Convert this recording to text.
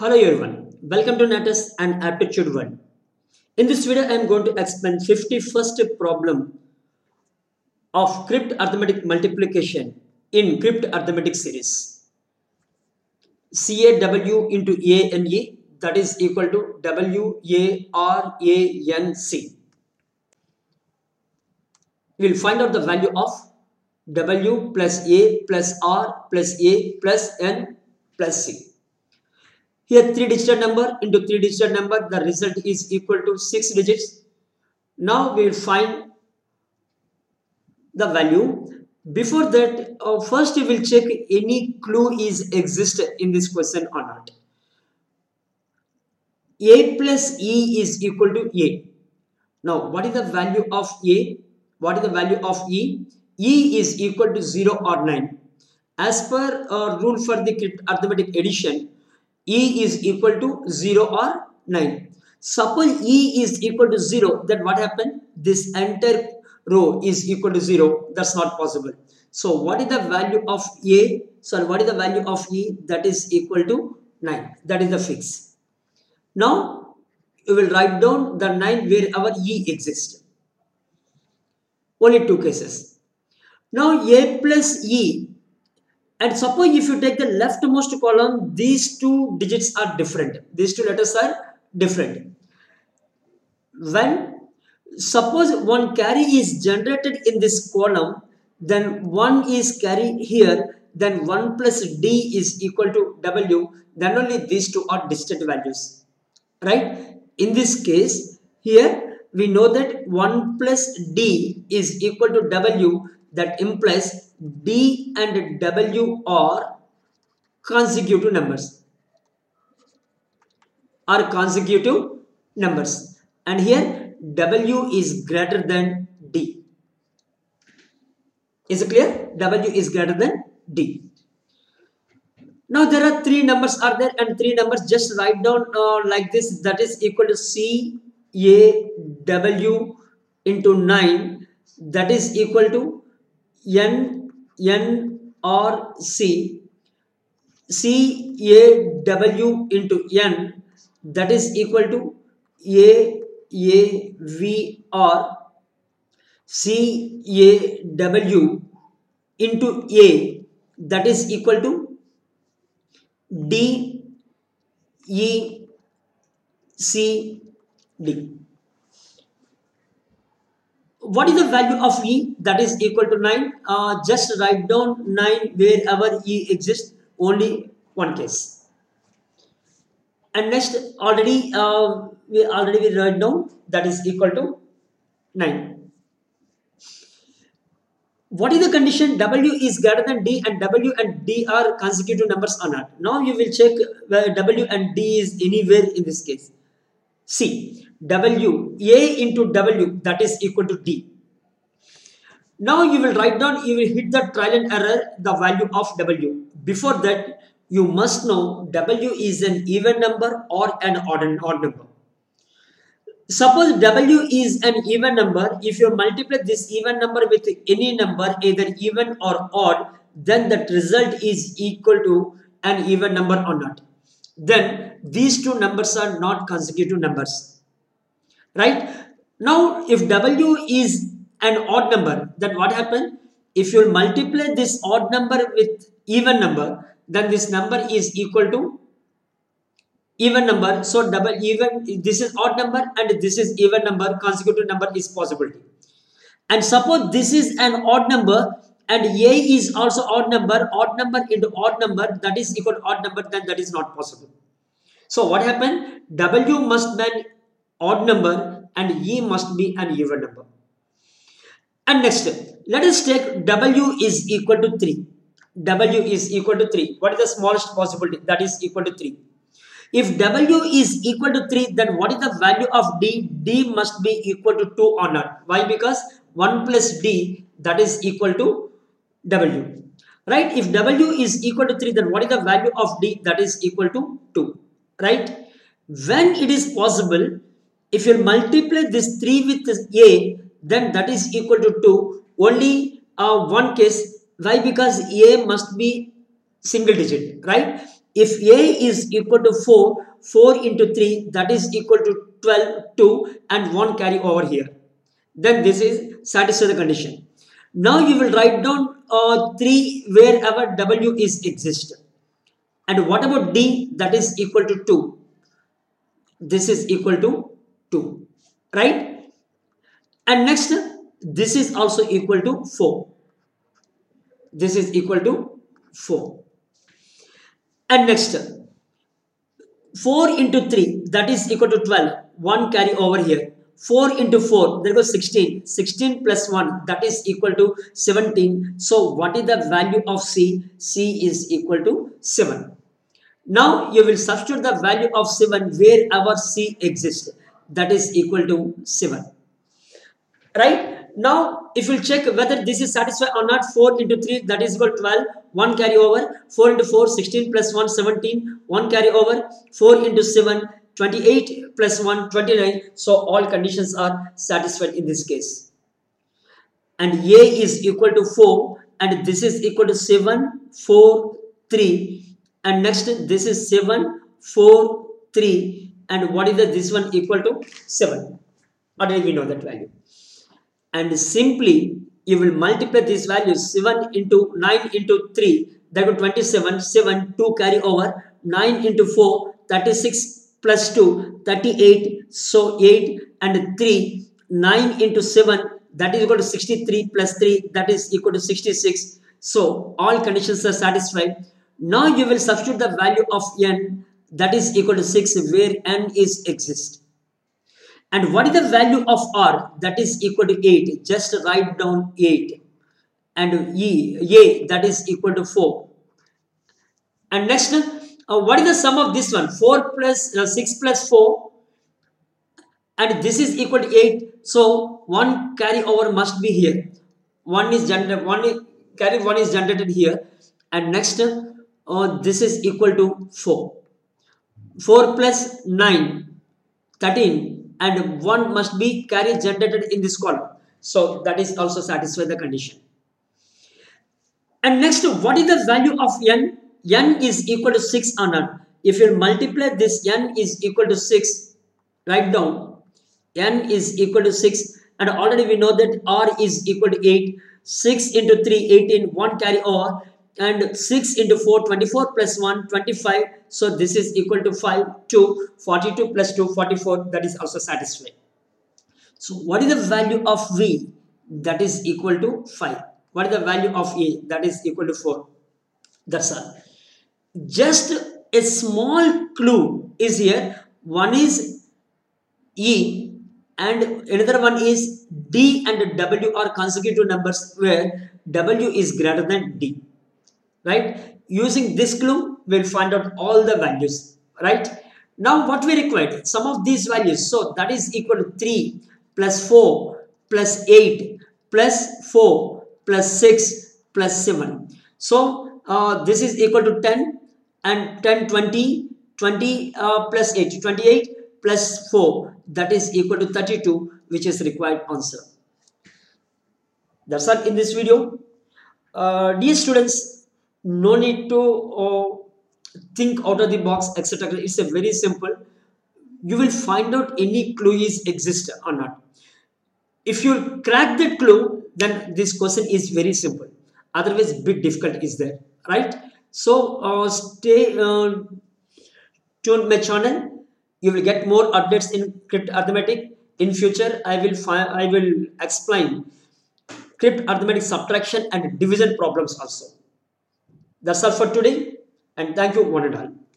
Hello everyone, welcome to Natus and Aptitude World. In this video, I am going to explain 51st problem of cryptarithmetic multiplication in cryptarithmetic series. CAW into ANE that is equal to WARANC. We will find out the value of W plus A plus R plus A plus N plus C. Here 3 digit number into 3 digit number the result is equal to 6 digits. Now we will find the value. Before that uh, first we will check any clue is exist in this question or not. A plus E is equal to A. Now what is the value of A? What is the value of E? E is equal to 0 or 9. As per uh, rule for the arithmetic addition, E is equal to 0 or 9. Suppose E is equal to 0, then what happened? This entire row is equal to 0. That's not possible. So what is the value of A? Sorry, what is the value of E? That is equal to 9. That is the fix. Now, you will write down the 9 where our E exists. Only two cases. Now, A plus E and suppose if you take the leftmost column, these two digits are different. These two letters are different. When suppose one carry is generated in this column, then 1 is carry here, then 1 plus D is equal to W, then only these two are distant values. Right? In this case, here we know that 1 plus D is equal to W that implies D and W are consecutive numbers. Are consecutive numbers. And here W is greater than D. Is it clear? W is greater than D. Now there are three numbers are there? And three numbers just write down uh, like this. That is equal to C A W into 9 that is equal to N N or C C A W into N that is equal to A A V or C A W into A that is equal to D E C D what is the value of e that is equal to 9 uh, just write down 9 wherever e exists only one case. And next already uh, we already we write down that is equal to 9 what is the condition w is greater than d and w and d are consecutive numbers or not? Now you will check where w and d is anywhere in this case. See W, A into W that is equal to D. Now you will write down, you will hit the trial and error, the value of W. Before that, you must know W is an even number or an odd, odd number. Suppose W is an even number, if you multiply this even number with any number, either even or odd, then that result is equal to an even number or not. Then these two numbers are not consecutive numbers right? Now if w is an odd number then what happens if you multiply this odd number with even number then this number is equal to even number. So double even this is odd number and this is even number consecutive number is possibility. And suppose this is an odd number and a is also odd number odd number into odd number that is equal to odd number then that is not possible. So what happened? W must be odd number and E must be an even number. And next, let us take W is equal to 3. W is equal to 3. What is the smallest possibility? That is equal to 3. If W is equal to 3, then what is the value of D? D must be equal to 2 or not. Why? Because 1 plus D that is equal to W. Right? If W is equal to 3, then what is the value of D that is equal to 2? Right? When it is possible, if you multiply this 3 with a then that is equal to 2 only uh, one case. Why? Because a must be single digit right? If a is equal to 4 4 into 3 that is equal to 12 2 and 1 carry over here. Then this is satisfy the condition. Now you will write down uh, 3 wherever w is exist. And what about d? That is equal to 2 this is equal to 2 right? And next this is also equal to 4 this is equal to 4 and next 4 into 3 that is equal to 12 1 carry over here. 4 into 4 there goes 16 16 plus 1 that is equal to 17 so what is the value of c? C is equal to 7 now you will substitute the value of 7 wherever c exists that is equal to 7 right now, if you check whether this is satisfied or not, 4 into 3, that is equal to 12, 1 carry over, 4 into 4, 16 plus 1, 17, 1 carry over, 4 into 7, 28 plus 1, 29. So, all conditions are satisfied in this case. And A is equal to 4 and this is equal to 7, 4, 3. And next, this is 7, 4, 3. And what is the, this one equal to? 7. Already we know that value and simply you will multiply these values 7 into 9 into 3 that will 27 7 2 carry over 9 into 4 36 plus 2 38 so 8 and 3 9 into 7 that is equal to 63 plus 3 that is equal to 66 so all conditions are satisfied now you will substitute the value of n that is equal to 6 where n is exist and what is the value of R? That is equal to 8. Just write down 8. And E, A, that is equal to 4. And next, uh, what is the sum of this one? 4 plus uh, 6 plus 4. And this is equal to 8. So, one carry over must be here. One is generated, one is, carry one is generated here. And next, uh, this is equal to 4. 4 plus 9, 13 and 1 must be carry generated in this column. So that is also satisfy the condition. And next, what is the value of n? n is equal to 6 or not. If you multiply this n is equal to 6, write down n is equal to 6 and already we know that r is equal to 8. 6 into 3, 18, 1 carry over and 6 into 4 24 plus 1 25 so this is equal to 5 2 42 plus 2 44 that is also satisfied so what is the value of v? That is equal to 5 what is the value of a? That is equal to 4 that's all. Just a small clue is here. One is e and another one is d and w are consecutive numbers where w is greater than d right? Using this clue, we'll find out all the values, right? Now what we required, some of these values, so that is equal to 3 plus 4 plus 8 plus 4 plus 6 plus 7. So uh, this is equal to 10 and 10, 20, 20 uh, plus 8, 28 plus 4 that is equal to 32 which is required answer. That's all in this video. Uh, dear students, no need to uh, think out of the box etc it's a very simple. You will find out any clue is exist or not. If you crack that clue then this question is very simple. Otherwise bit difficult is there right? So uh, stay uh, tuned my channel. You will get more updates in cryptarithmetic. In future i will i will explain crypt arithmetic subtraction and division problems also that's all for today and thank you one and all.